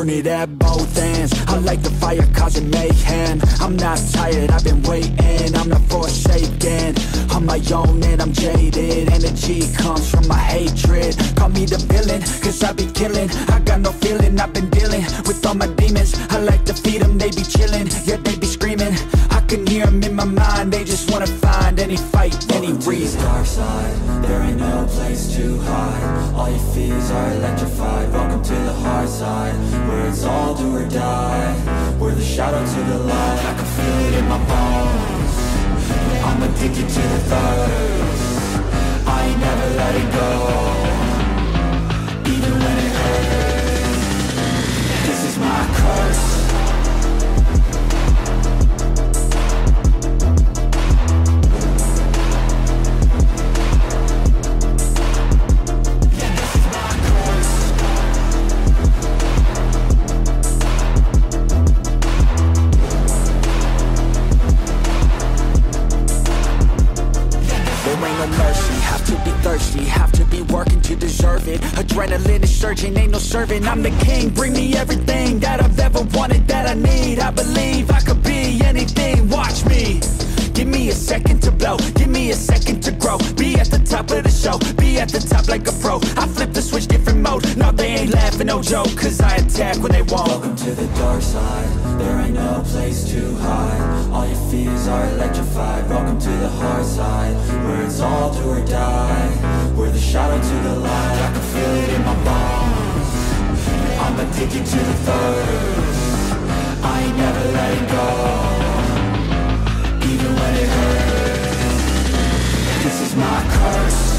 burn it at both ends. I like the fire causing mayhem. I'm not tired, I've been waiting. I'm not forsaken. On my own and I'm jaded. Energy comes from my hatred. Call me the villain, cause I be killing. I got no feeling, I've been dealing With all my demons. I like to feed them, they be chilling. Yeah, they be screaming. I can hear them in my mind. They just wanna find any fight, any reason. dark side. There ain't no place to hide All your fears are electrified. Welcome The shadow to the light mercy, have to be thirsty Have to be working to deserve it. Adrenaline is surging, ain't no servant I'm the king, bring me everything That I've ever wanted, that I need. I believe I could be anything, watch me. Give me a second to blow, give me a second to grow. Be at the top of the show, be at the top like a pro. I flip the switch, different mode. No, they ain't laughing, no joke Cause I attack when they won't. Welcome to the dark side. There ain't no place to hide. All your fears are electrified do or die. We're the shadow to the light. I can feel it in my bones. I'm addicted to the thirst. I ain't never letting go. Even when it hurts. This is my curse